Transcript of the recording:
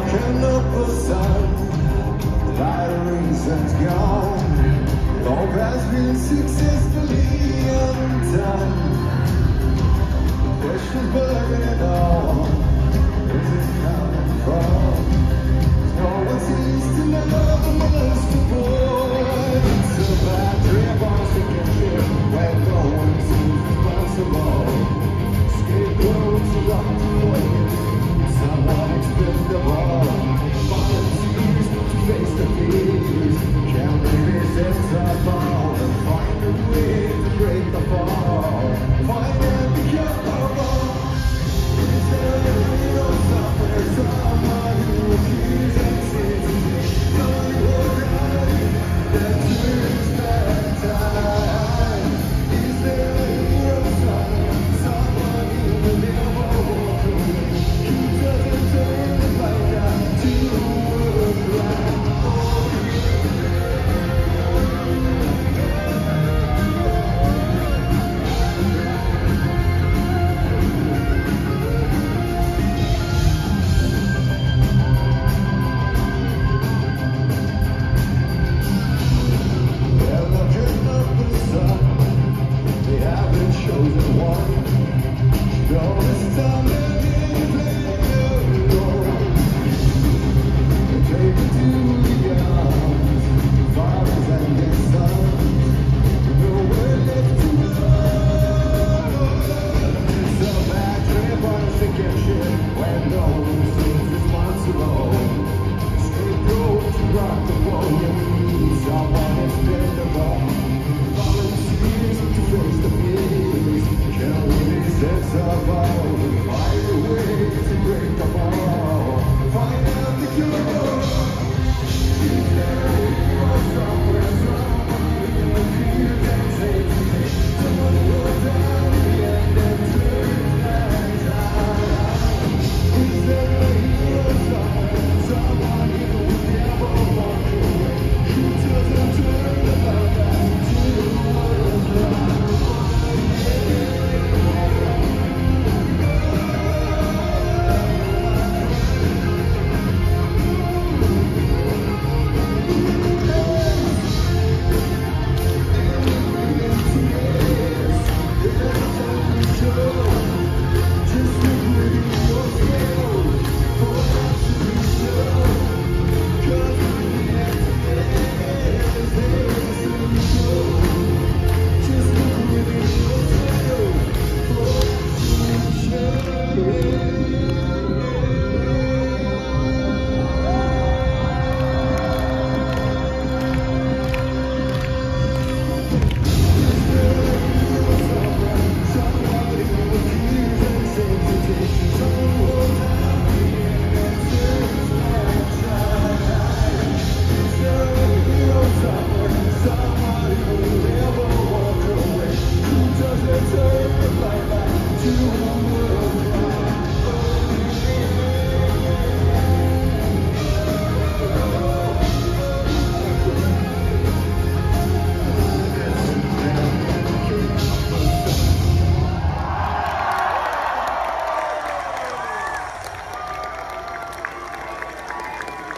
locking up the sun. Light of reason's gone All has been successfully undone Questions burning it all. Where's it coming from? No one seems to know the most important Show the one, show the summer. life back to